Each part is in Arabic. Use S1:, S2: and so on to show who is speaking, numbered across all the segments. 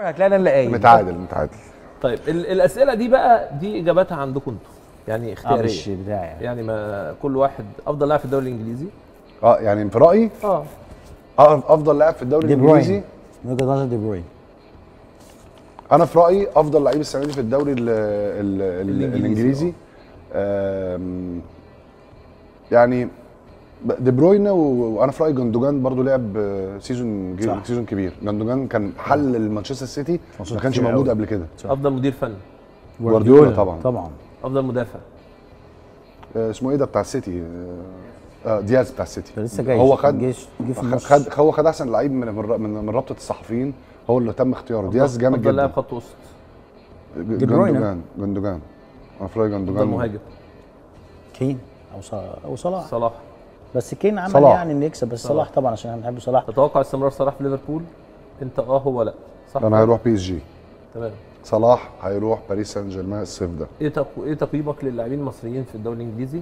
S1: هتلاقي أنا قايل.
S2: متعادل متعادل.
S3: طيب ال- الأسئلة دي بقى دي إجاباتها عندكم أنتوا يعني
S1: آه
S3: اختيارية.
S1: مش بتاعي يعني.
S3: يعني ما كل واحد أفضل لاعب في الدوري الإنجليزي؟
S2: آه يعني في رأيي؟
S3: آه.
S2: آه، أفضل لاعب في الدوري
S1: دي
S2: الإنجليزي؟
S1: بروين من وجهة نظر دي بروين
S2: أنا في رأيي أفضل لعيب السنة دي في الدوري ال ال ال
S3: الإنجليزي،
S2: الإنجليزي. آم، يعني دي بروين و- وأنا في رأيي جندوجان برضو لعب آه، season
S1: صح.
S2: season كبير. جندوجان كان حل لمانشستر سيتي ما كانش موجود. قبل كده.
S3: أفضل مدير فني.
S2: جوارديولا طبعا.
S1: طبعا.
S3: أفضل مدافع.
S2: آه، اسمه إيه ده؟ بتاع السيتي. آه، آه، دياز بتاع السيتي.
S1: لسه جاي.
S2: هو خد
S1: جيش
S2: خد هو خد أحسن لعيب من من من, رابطة الصحفيين. هو اللي تم اختياره. دياز جامد
S3: أفضل لاعب
S2: جدا.
S3: خط وسط.
S2: جندوجان. جندوجان. أنا في رايي جندوجان
S3: مهاجم.
S1: كين أو صلاح أو صلاح.
S3: صلاح.
S1: بس كين عمل
S2: صلاح.
S1: يعني إنه يكسب بس صلاح طبعا عشان إحنا بنحب صلاح.
S3: تتوقع استمرار صلاح في ليفربول؟ انت آه هو لا. صح.
S2: أنا هيروح بي إس جي.
S3: تمام.
S2: صلاح هيروح باريس سان جيرمان الصيف ده.
S3: إيه تق- إيه تقييمك للاعبين المصريين في الدوري الإنجليزي؟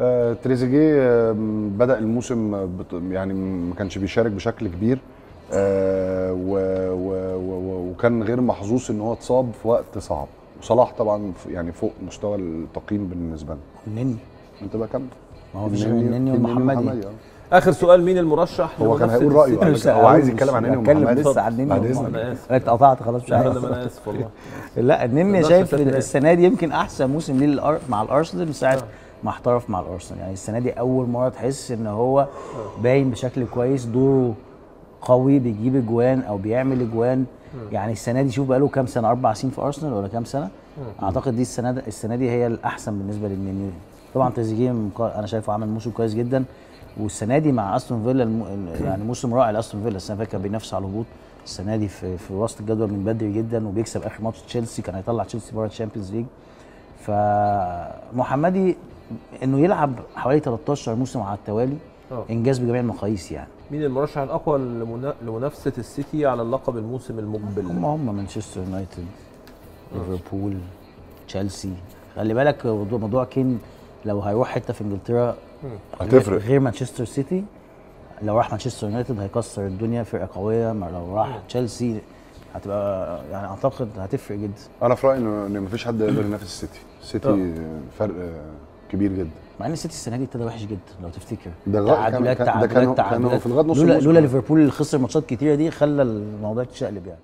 S2: آه تريزيجيه آه بدأ الموسم بط- يعني ما كانش بيشارك بشكل كبير. آه و و و وكان غير محظوظ إن هو اتصاب في وقت صعب. وصلاح طبعا يعني فوق مستوى التقييم بالنسبة لنا.
S1: النني
S2: أنت بقى كمل.
S1: ما هو فيش غير
S2: النني-
S1: والمحمدي
S2: آه.
S3: آخر سؤال مين المرشح؟
S2: هو كان هيقول رأيه. هو عايز يتكلم عن نني
S1: اتكلم
S2: ومحمدي
S1: لسه عن.
S2: إذنك.
S3: أنا اسف
S1: أنا اتقطعت خلاص مش
S3: لا
S1: عارف
S3: أنا آسف والله.
S1: لا النني شايف. السنة دي يمكن أحسن موسم ليه مع الأرسنال من ساعة ما احترف مع الأرسنال. يعني السنة دي أول مرة تحس إن هو باين بشكل كويس دوره قوي بيجيب أجوان أو بيعمل أجوان. يعني السنة دي شوف بقاله كام سنة؟ أربع سنين في أرسنال ولا كام سنة؟ اعتقد دي السنة دي السنة دي هي الأحسن بالنسبة للنني طبعا تريزيجيه أنا شايفه عمل موسم كويس جدا. والسنة دي مع أستون فيلا الم... يعني موسم رائع لأستون فيلا. السنة اللي فاتت كان بينافس على الهبوط. السنة دي في, في وسط الجدول من بدري جدا وبيكسب آخر ماتش تشيلسي. كان هيطلع تشيلسي بره ال Champions League. فمحمدي إنه يلعب حوالي 13 موسم على التوالي
S3: آه.
S1: إنجاز بجميع المقاييس يعني.
S3: مين المرشح الأقوى لمنا- لمنافسة السيتي على اللقب الموسم المقبل؟
S1: هم هم مانشستر يونايتد. ليفربول تشيلسي. خلي بالك موضوع كين لو هيروح حتة في إنجلترا
S2: هتفرق.
S1: غير مانشستر سيتي لو راح مانشستر يونايتد هيكسر الدنيا فرقة قوية. ما لو راح تشيلسي هتبقى يعني أعتقد هتفرق جدا.
S2: أنا في رأيي إن مفيش حد يقدر ينافس السيتي السيتي فرق كبير جدا.
S1: مع إن السيتي السنة دي ابتدى وحش جدا لو تفتكر.
S2: ده
S1: تعادلات تعادلات تعادلات
S2: في لغاية نص
S1: لولا
S2: الموسم.
S1: لولا ليفربول اللي خسر ماتشات كتيرة دي خلى الموضوع يتشقلب يعني.